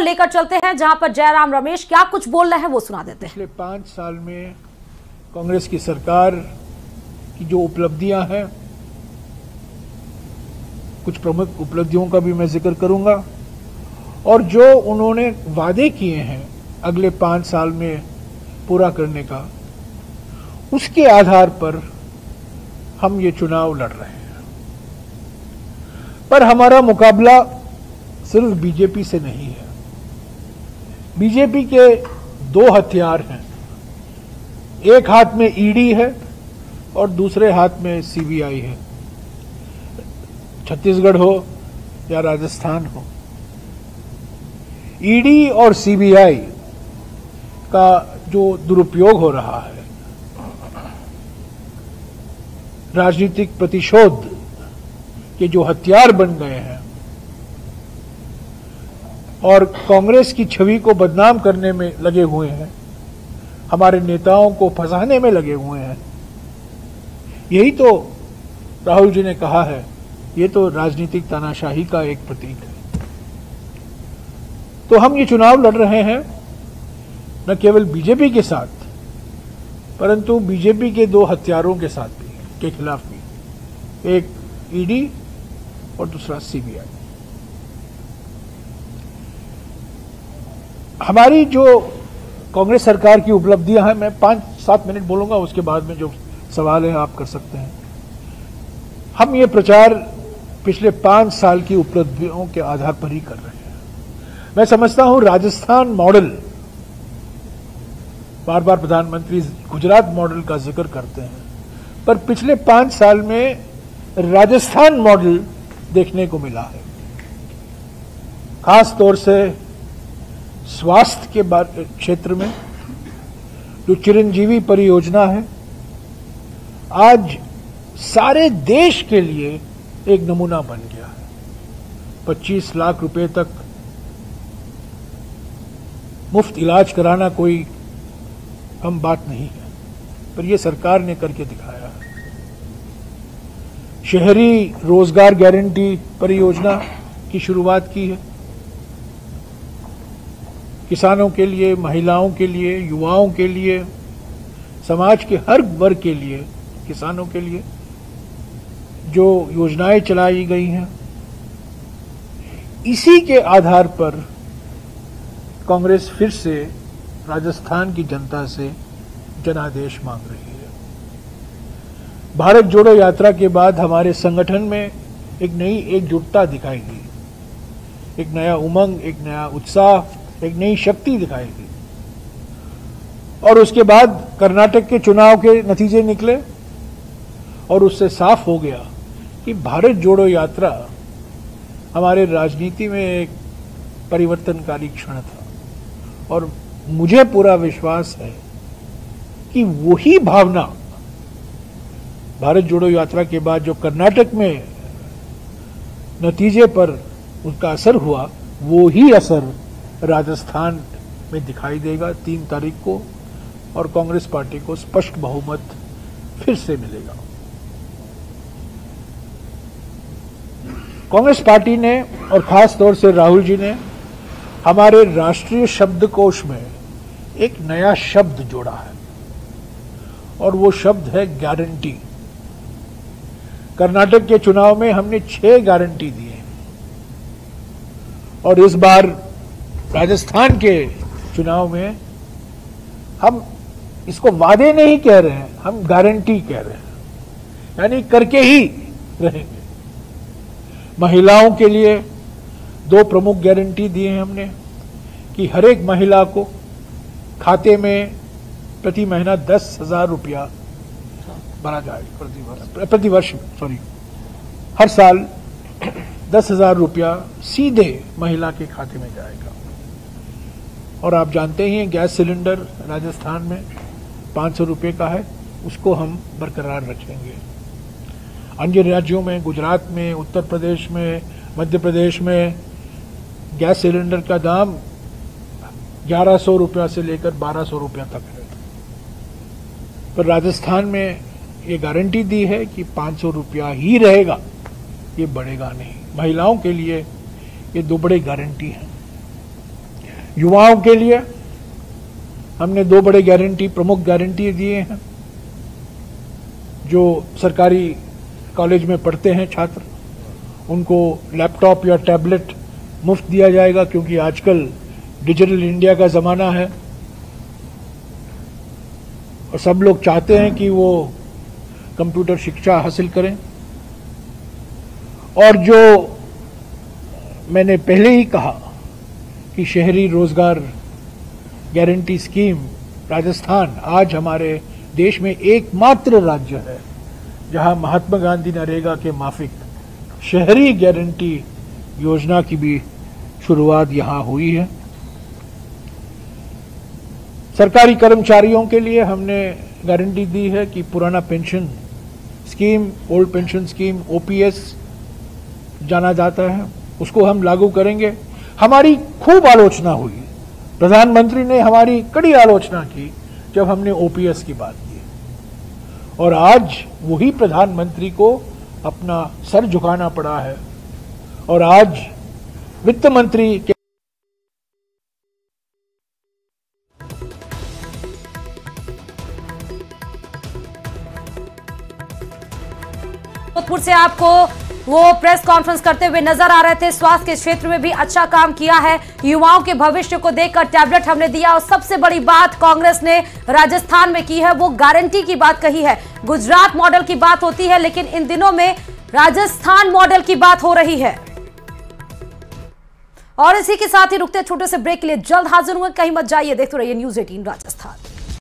लेकर चलते हैं, जहाँ पर जयराम रमेश क्या कुछ बोल रहे हैं वो सुना देते हैं। पिछले पाँच साल में कांग्रेस की सरकार की जो उपलब्धियाँ हैं, कुछ प्रमुख उपलब्धियों का भी मैं ज़िक्र करूँगा। और जो उन्होंने वादे किए हैं अगले पाँच साल में पूरा करने का, उसके आधार पर हम ये चुनाव लड़ रहे हैं। पर हमारा मुकाबला सिर्फ़ बीजेपी से नहीं है। बीजेपी के दो हथियार हैं। एक हाथ में ईडी है और दूसरे हाथ में सीबीआई है। छत्तीसगढ़ हो या राजस्थान हो। ईडी और सीबीआई का जो दुरुपयोग हो रहा है, राजनीतिक प्रतिशोध के जो हथियार बन गए हैं और कांग्रेस की छवि को बदनाम करने में लगे हुए हैं, हमारे नेताओं को फंसाने में लगे हुए हैं। यही तो राहुल जी ने कहा है, ये तो राजनीतिक तानाशाही का एक प्रतीक है। तो हम ये चुनाव लड़ रहे हैं, न केवल बीजेपी के साथ, परंतु बीजेपी के दो हथियारों के साथ भी, के खिलाफ भी, एक ईडी और दूसरा सीबीआई। हमारी जो कांग्रेस सरकार की उपलब्धियाँ हैं, मैं पाँच सात मिनट बोलूँगा, उसके बाद में जो सवाल है आप कर सकते हैं। हम ये प्रचार पिछले पाँच साल की उपलब्धियों के आधार पर ही कर रहे हैं। मैं समझता हूँ राजस्थान मॉडल बार बार प्रधानमंत्री गुजरात मॉडल का ज़िक्र करते हैं, पर पिछले पाँच साल में राजस्थान मॉडल देखने को मिला है। खास तौर से स्वास्थ्य के क्षेत्र में जो चिरंजीवी परियोजना है, आज सारे देश के लिए एक नमूना बन गया है। 25 लाख रुपए तक मुफ़्त इलाज कराना कोई कम बात नहीं है, पर यह सरकार ने करके दिखाया है। शहरी रोज़गार गारंटी परियोजना की शुरुआत की है। किसानों के लिए, महिलाओं के लिए, युवाओं के लिए, समाज के हर वर्ग के लिए, किसानों के लिए जो योजनाएँ चलाई गई हैं, इसी के आधार पर कांग्रेस फिर से राजस्थान की जनता से जनादेश मांग रही है। भारत जोड़ो यात्रा के बाद हमारे संगठन में एक नई एकजुटता दिखाई दी एक नया उमंग, एक नया उत्साह एक नई शक्ति दिखाएगी और उसके बाद कर्नाटक के चुनाव के नतीजे निकले और उससे साफ़ हो गया कि भारत जोड़ो यात्रा हमारे राजनीति में एक परिवर्तनकारी क्षण था। और मुझे पूरा विश्वास है कि वही भावना भारत जोड़ो यात्रा के बाद जो कर्नाटक में नतीजे पर उसका असर हुआ, वो ही असर राजस्थान में दिखाई देगा तीन तारीख को और कांग्रेस पार्टी को स्पष्ट बहुमत फिर से मिलेगा। कांग्रेस पार्टी ने और खास तौर से राहुल जी ने हमारे राष्ट्रीय शब्दकोश में एक नया शब्द जोड़ा है और वो शब्द है गारंटी। कर्नाटक के चुनाव में हमने छह गारंटी दिए और इस बार राजस्थान के चुनाव में हम इसको वादे नहीं कह रहे हैं, हम गारंटी कह रहे हैं। यानी करके ही रहेंगे। महिलाओं के लिए दो प्रमुख गारंटी दिए हैं हमने कि हर एक महिला को खाते में प्रति महीना दस हज़ार रुपया भरा जाएगा प्रति वर्ष प्रति वर्ष सॉरी हर साल दस हज़ार रुपया सीधे महिला के खाते में जाएगा। और आप जानते ही हैं गैस सिलेंडर राजस्थान में पाँच सौ रुपये का है, उसको हम बरकरार रखेंगे। अन्य राज्यों में, गुजरात में, उत्तर प्रदेश में, मध्य प्रदेश में गैस सिलेंडर का दाम ग्यारह सौ रुपया से लेकर बारह सौ रुपया तक है। पर राजस्थान में ये गारंटी दी है कि पाँच सौ रुपया ही रहेगा, ये बढ़ेगा नहीं। महिलाओं के लिए ये दो बड़े गारंटी हैं। युवाओं के लिए। हमने दो बड़े गारंटी प्रमुख गारंटी दिए हैं, जो सरकारी कॉलेज में पढ़ते हैं छात्र। उनको लैपटॉप या टैबलेट मुफ़्त दिया जाएगा, क्योंकि आजकल डिजिटल इंडिया का ज़माना है। और सब लोग चाहते हैं कि वो कंप्यूटर शिक्षा हासिल करें। और जो मैंने पहले ही कहा कि शहरी रोज़गार गारंटी स्कीम राजस्थान आज हमारे देश में एकमात्र राज्य है, जहाँ महात्मा गांधी नरेगा के माफिक शहरी गारंटी योजना की भी शुरुआत यहाँ हुई है। सरकारी कर्मचारियों के लिए हमने गारंटी दी है कि पुराना pension scheme, old pension scheme, OPS जाना जाता है, उसको हम लागू करेंगे। हमारी खूब आलोचना हुई। प्रधानमंत्री ने हमारी कड़ी आलोचना की जब हमने ओपीएस की बात की। और आज वही प्रधानमंत्री को अपना सर झुकाना पड़ा है। और आज वित्त मंत्री के से आपको वो प्रेस कॉन्फ्रेंस करते हुए नज़र आ रहे थे। स्वास्थ्य के क्षेत्र में भी अच्छा काम किया है। युवाओं के भविष्य को देखकर टैबलेट हमने दिया और सबसे बड़ी बात कांग्रेस ने राजस्थान में की है। वो गारंटी की बात कही है। गुजरात मॉडल की बात होती है, लेकिन इन दिनों में राजस्थान मॉडल की बात हो रही है। और इसी के साथ ही रुकते छोटे से ब्रेक के लिए। जल्द हाजिर हुए कहीं मत जाइए। देखते रहिए न्यूज़ एटीन राजस्थान।